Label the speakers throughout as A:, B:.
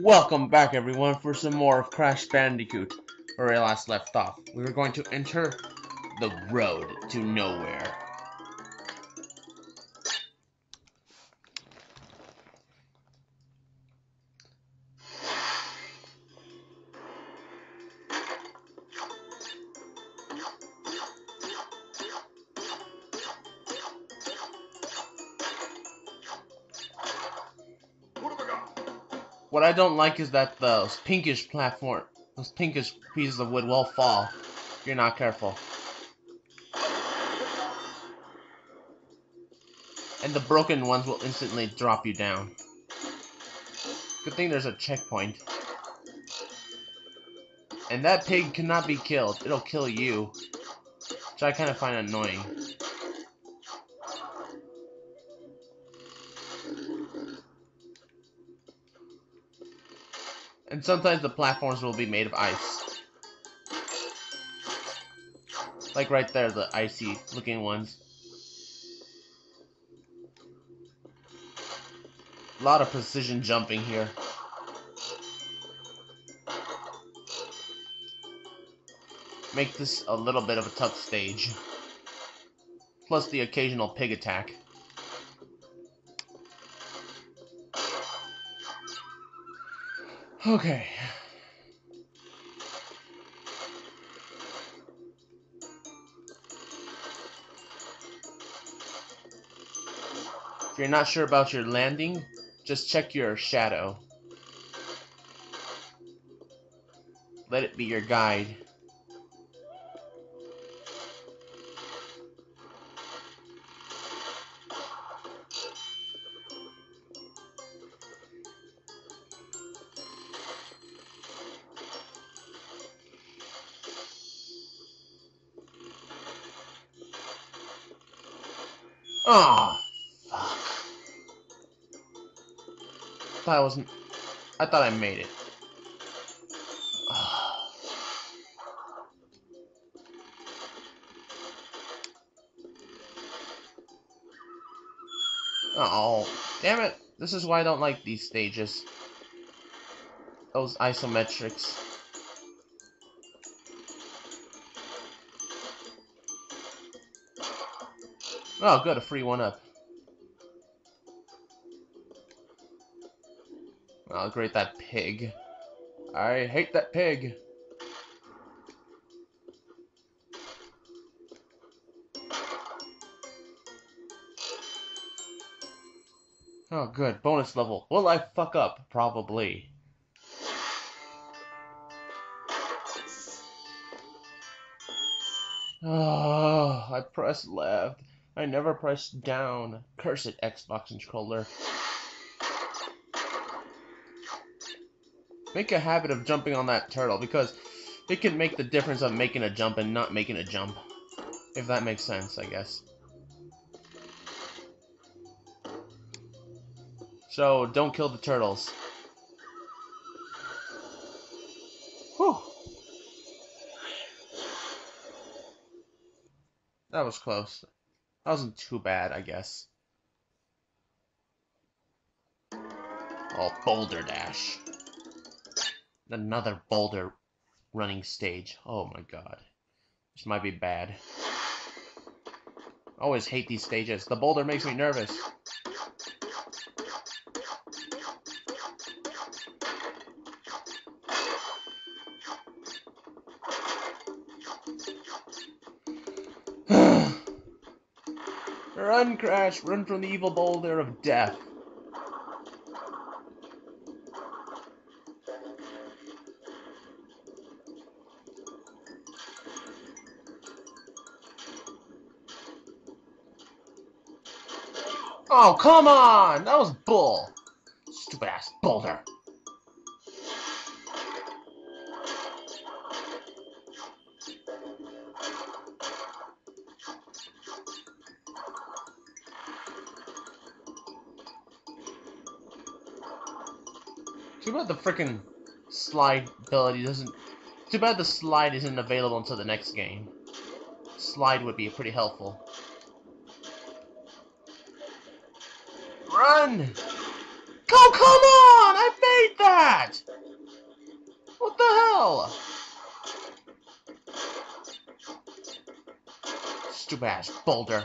A: Welcome back everyone for some more of Crash Bandicoot, where we last left off. We were going to enter the road to nowhere. What I don't like is that those pinkish platform, those pinkish pieces of wood will fall if you're not careful. And the broken ones will instantly drop you down. Good thing there's a checkpoint. And that pig cannot be killed. It'll kill you. Which I kind of find annoying. And sometimes the platforms will be made of ice. Like right there, the icy looking ones. A lot of precision jumping here. Make this a little bit of a tough stage. Plus the occasional pig attack. Okay. If you're not sure about your landing, just check your shadow. Let it be your guide. Oh, fuck. Thought I wasn't. I thought I made it. Oh, damn it. This is why I don't like these stages. Those isometrics. Oh, good, a free one up. Oh, great, that pig. I hate that pig. Oh, good. Bonus level. Will I fuck up? Probably. Oh, I pressed left. I never pressed down. Curse it, Xbox controller. Make a habit of jumping on that turtle because it can make the difference of making a jump and not making a jump. If that makes sense, I guess. So, don't kill the turtles. Whew. That was close. That wasn't too bad, I guess. Oh, Boulder Dash. Another boulder running stage. Oh my god. This might be bad. I always hate these stages. The boulder makes me nervous. Crash! Run from the evil boulder of death! Oh, come on! That was bull! Stupid ass boulder. Bad the freaking slide ability doesn't... Too bad the slide isn't available until the next game. Slide would be pretty helpful. Run! Oh, come on! I made that! What the hell? Stupid ass boulder.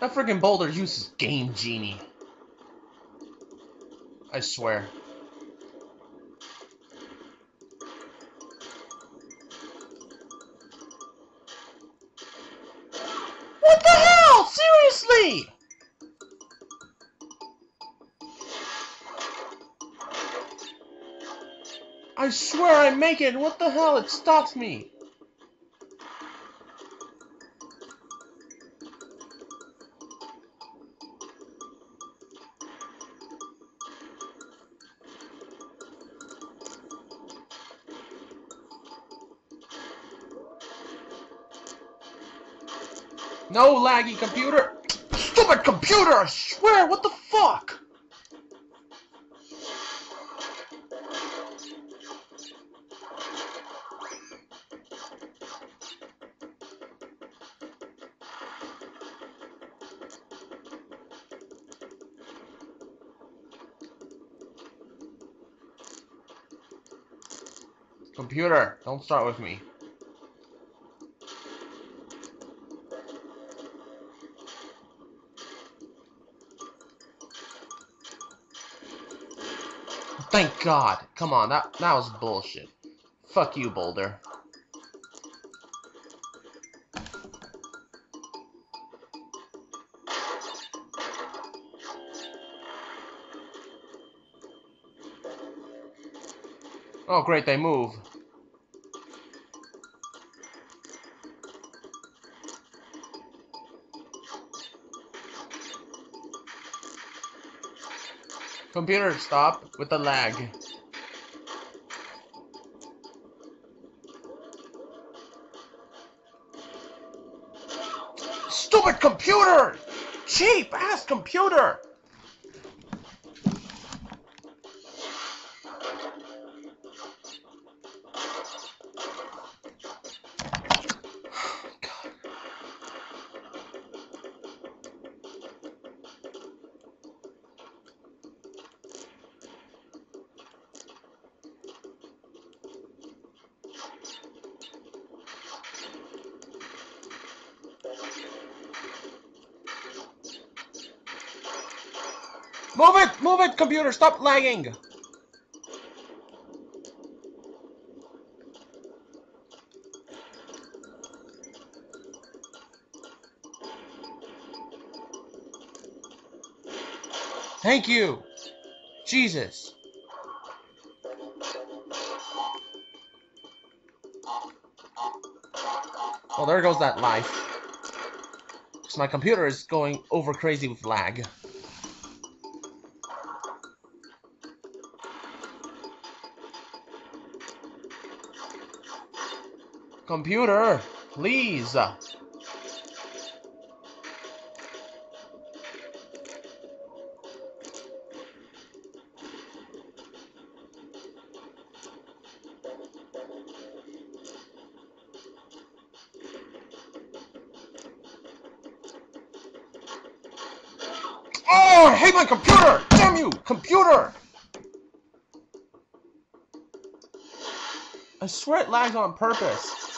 A: That freaking boulder uses Game Genie. I swear. What the hell? Seriously? I swear I make it. What the hell? It stops me. No laggy computer! Stupid computer! I swear, what the fuck? Computer, don't start with me. Thank God. Come on, that that was bullshit. Fuck you, Boulder. Oh great, they move. Computer, stop with the lag. Stupid computer! Cheap ass computer! God. Move it! Move it, computer! Stop lagging! Thank you! Jesus! Well, there goes that life. Because my computer is going over crazy with lag. Computer, please. Oh, I hate my computer! Damn you, computer! I swear it lags on purpose.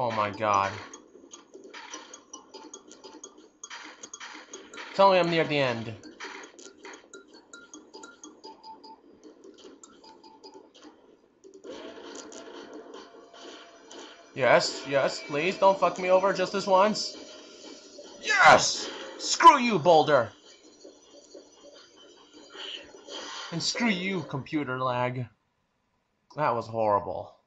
A: Oh my god. Tell me I'm near the end. Yes, yes, please don't fuck me over just this once. Yes! Screw you, Boulder! And screw you, computer lag. That was horrible.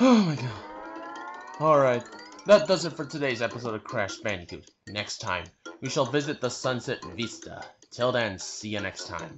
A: Oh my god. Alright, that does it for today's episode of Crash Bandicoot. Next time, we shall visit the Sunset Vista. Till then, see you next time.